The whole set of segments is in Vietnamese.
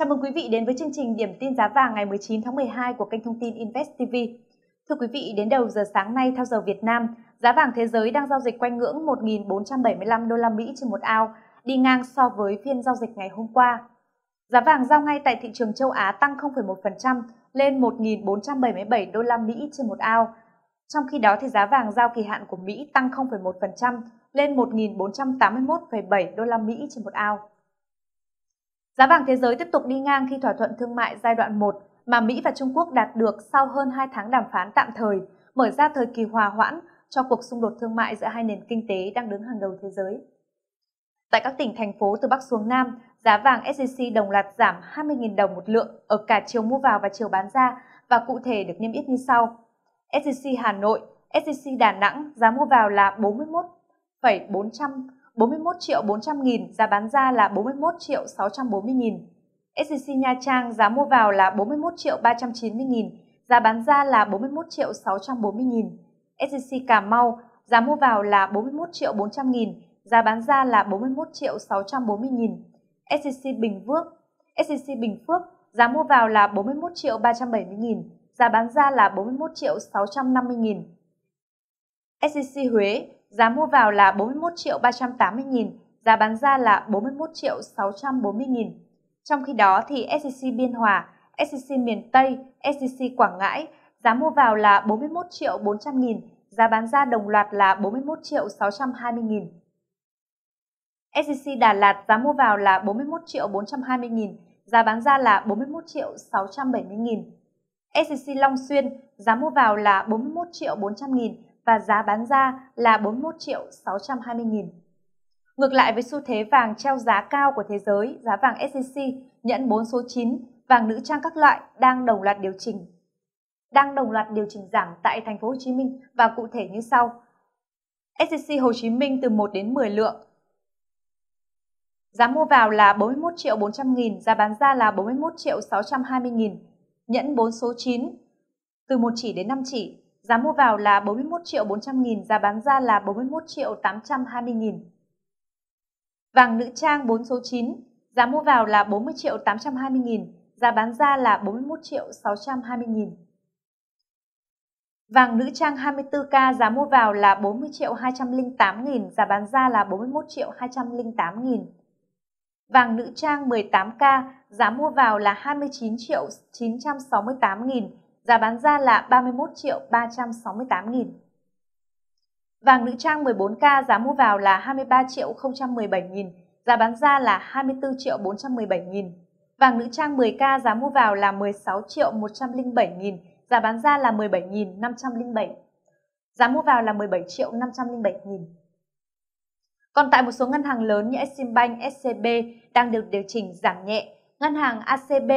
chào mừng quý vị đến với chương trình Điểm tin giá vàng ngày 19 tháng 12 của kênh thông tin Invest TV. Thưa quý vị, đến đầu giờ sáng nay theo giờ Việt Nam, giá vàng thế giới đang giao dịch quanh ngưỡng 1.475 đô la Mỹ trên một ao, đi ngang so với phiên giao dịch ngày hôm qua. Giá vàng giao ngay tại thị trường châu Á tăng 0,1% lên 1.477 đô la Mỹ trên một ao. Trong khi đó thì giá vàng giao kỳ hạn của Mỹ tăng 0,1% lên 1.481,7 đô la Mỹ trên một ao. Giá vàng thế giới tiếp tục đi ngang khi thỏa thuận thương mại giai đoạn 1 mà Mỹ và Trung Quốc đạt được sau hơn 2 tháng đàm phán tạm thời, mở ra thời kỳ hòa hoãn cho cuộc xung đột thương mại giữa hai nền kinh tế đang đứng hàng đầu thế giới. Tại các tỉnh thành phố từ Bắc xuống Nam, giá vàng SJC đồng loạt giảm 20.000 đồng một lượng ở cả chiều mua vào và chiều bán ra và cụ thể được niêm yết như sau. SJC Hà Nội, SJC Đà Nẵng giá mua vào là 41,400 41 triệu 400 nghìn, giá bán ra là 41 triệu 640 nghìn. SCC Nha Trang giá mua vào là 41 triệu 390 nghìn, giá bán ra là 41 triệu 640 nghìn. SCC Cà Mau giá mua vào là 41 triệu 400 nghìn, giá bán ra là 41 triệu 640 nghìn. SCC Bình Phước SCC Bình Phước giá mua vào là 41 triệu 370 nghìn, giá bán ra là 41 triệu 650 nghìn. SCC Huế giá mua vào là 41 triệu 380 nghìn, giá bán ra là 41 triệu 640 nghìn. Trong khi đó thì SCC Biên Hòa, SCC miền Tây, SCC Quảng Ngãi giá mua vào là 41 triệu 400 nghìn, giá bán ra đồng loạt là 41 triệu 620 nghìn. SCC Đà Lạt giá mua vào là 41 triệu 420 nghìn, giá bán ra là 41 triệu 670 nghìn. SCC Long Xuyên giá mua vào là 41 triệu 400 nghìn, và giá bán ra là 41 triệu 620 nghìn. Ngược lại với xu thế vàng treo giá cao của thế giới, giá vàng SJC nhẫn 4 số 9, vàng nữ trang các loại đang đồng loạt điều chỉnh. Đang đồng loạt điều chỉnh giảm tại thành phố Hồ Chí Minh và cụ thể như sau. SJC Hồ Chí Minh từ 1 đến 10 lượng. Giá mua vào là 41 triệu 400 nghìn, giá bán ra là 41 triệu 620 nghìn. Nhẫn 4 số 9 từ 1 chỉ đến 5 chỉ Giá mua vào là 41 triệu 400 nghìn, giá bán ra là 41 triệu 820 nghìn. Vàng nữ trang 4 số 9, giá mua vào là 40 triệu 820 nghìn, giá bán ra là 41 triệu 620 nghìn. Vàng nữ trang 24K giá mua vào là 40 triệu 208 nghìn, giá bán ra là 41 triệu 208 nghìn. Vàng nữ trang 18K giá mua vào là 29 triệu 968 nghìn, giá bán ra là 31 triệu 368 nghìn. Vàng nữ trang 14K giá mua vào là 23 triệu 017 nghìn, giá bán ra là 24 triệu 417 nghìn. Vàng nữ trang 10K giá mua vào là 16 triệu 107 nghìn, giá bán ra là 17 nghìn 507. Giá mua vào là 17 triệu 507 nghìn. Còn tại một số ngân hàng lớn như Eximbank, SCB đang được điều chỉnh giảm nhẹ, ngân hàng ACB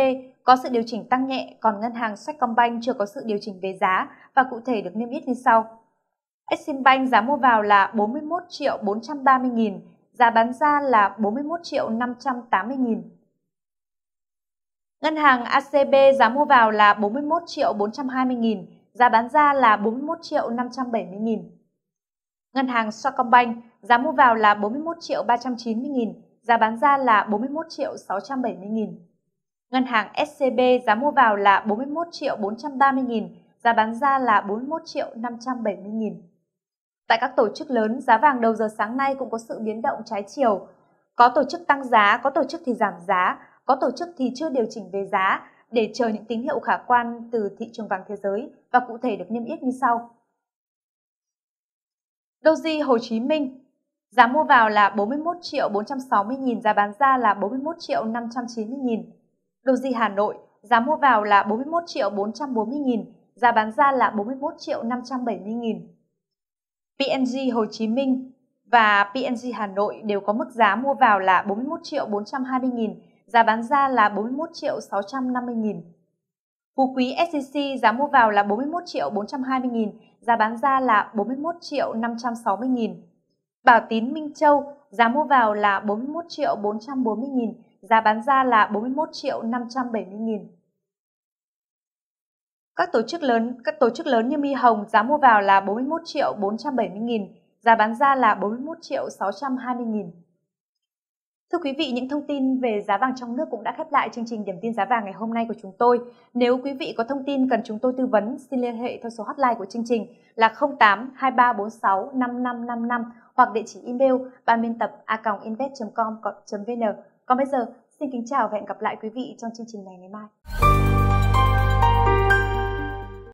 có sự điều chỉnh tăng nhẹ, còn ngân hàng Techcombank chưa có sự điều chỉnh về giá và cụ thể được niêm yết như sau. Eximbank giá mua vào là 41 triệu 430 nghìn, giá bán ra là 41 triệu 580 nghìn. Ngân hàng ACB giá mua vào là 41 triệu 420 nghìn, giá bán ra là 41 triệu 570 nghìn. Ngân hàng Sacombank giá mua vào là 41 triệu 390 nghìn, giá bán ra là 41 triệu 670 nghìn. Ngân hàng SCB giá mua vào là 41 triệu 430 nghìn, giá bán ra là 41 triệu 570 nghìn. Tại các tổ chức lớn, giá vàng đầu giờ sáng nay cũng có sự biến động trái chiều. Có tổ chức tăng giá, có tổ chức thì giảm giá, có tổ chức thì chưa điều chỉnh về giá để chờ những tín hiệu khả quan từ thị trường vàng thế giới và cụ thể được niêm yết như sau. Doji Hồ Chí Minh Giá mua vào là 41 triệu 460 nghìn, giá bán ra là 41 triệu 590 nghìn. Doji Hà Nội, giá mua vào là 41 triệu 440 nghìn, giá bán ra là 41 triệu 570 nghìn. PNG Hồ Chí Minh và PNG Hà Nội đều có mức giá mua vào là 41 triệu 420 nghìn, giá bán ra là 41 triệu 650 nghìn. Phú Quý SCC giá mua vào là 41 triệu 420 nghìn, giá bán ra là 41 triệu 560 nghìn. Bảo Tín Minh Châu giá mua vào là 41 triệu 440 nghìn, giá bán ra là 41 triệu 570 nghìn. Các tổ chức lớn các tổ chức lớn như Mi Hồng giá mua vào là 41 triệu 470 nghìn, giá bán ra là 41 triệu 620 nghìn. Thưa quý vị, những thông tin về giá vàng trong nước cũng đã khép lại chương trình điểm tin giá vàng ngày hôm nay của chúng tôi. Nếu quý vị có thông tin cần chúng tôi tư vấn, xin liên hệ theo số hotline của chương trình là 08 2346 5555 hoặc địa chỉ email ban biên tập a.invest.com.vn. Còn bây giờ, xin kính chào và hẹn gặp lại quý vị trong chương trình này ngày mai.